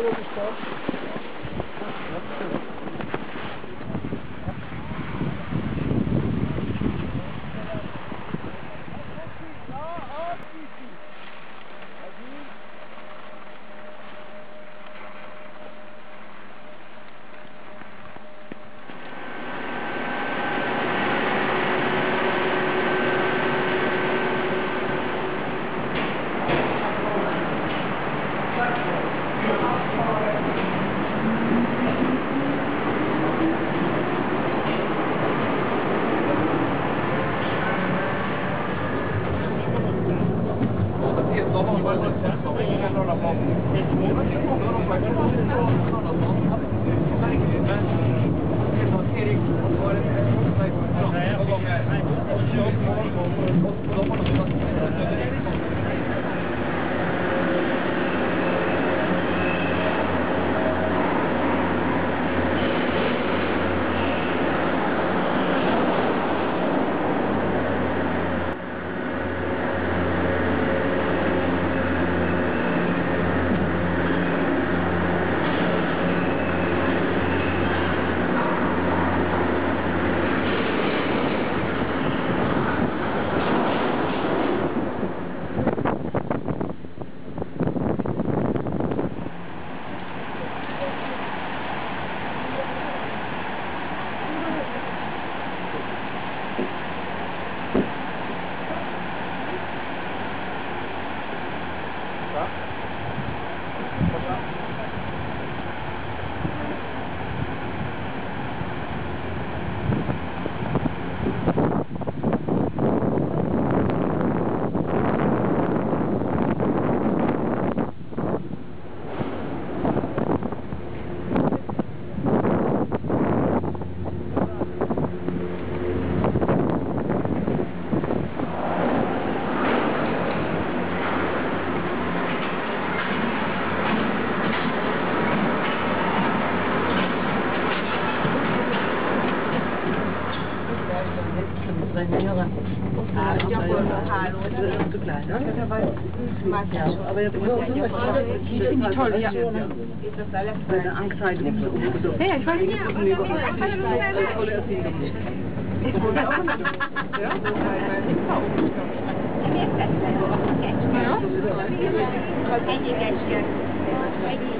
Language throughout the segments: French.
Senhor dos Santos. Ja, ich weiß nicht. Tu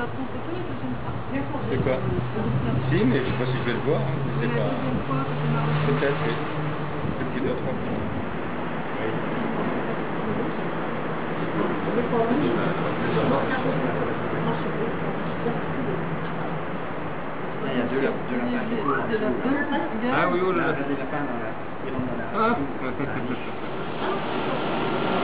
toi la fois C'est quoi Si, mais je sais pas si je vais le voir. hein, mais c'est pas... Peut-être, oui. Depuis deux, trois fois. Il y a deux, deux lapins. Ah oui, oh là là. Il y a des lapins dans la... Ils rentrent dans la... Ah